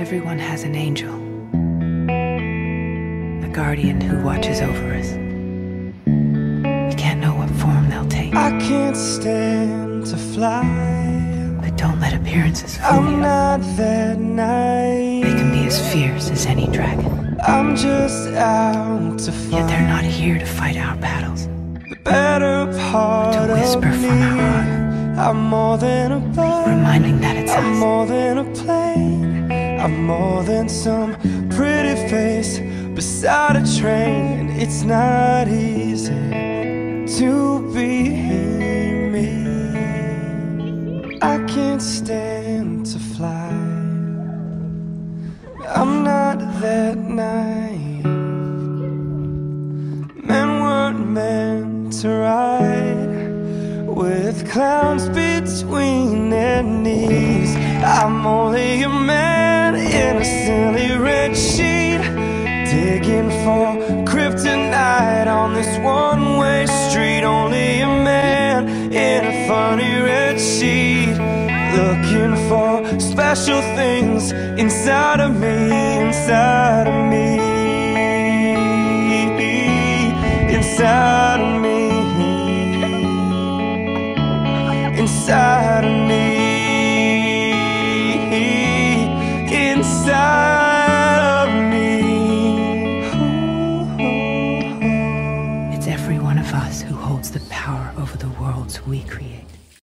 Everyone has an angel, a guardian who watches over us. We can't know what form they'll take, I can't stand to fly. but don't let appearances fool I'm you. not that They can be as fierce as any dragon, I'm just out to fight. yet they're not here to fight our battles. the better part To whisper of from our heart. I'm more than a bird. reminding that it's I'm us. more than a plane. I'm more than some pretty face beside a train. And it's not easy to be me. I can't stand to fly. I'm not that naive. Men weren't meant to ride with clowns between their knees. I'm only a a silly red sheet, digging for kryptonite on this one way street. Only a man in a funny red sheet, looking for special things inside of me, inside of me, inside of me inside of me, of us who holds the power over the worlds we create.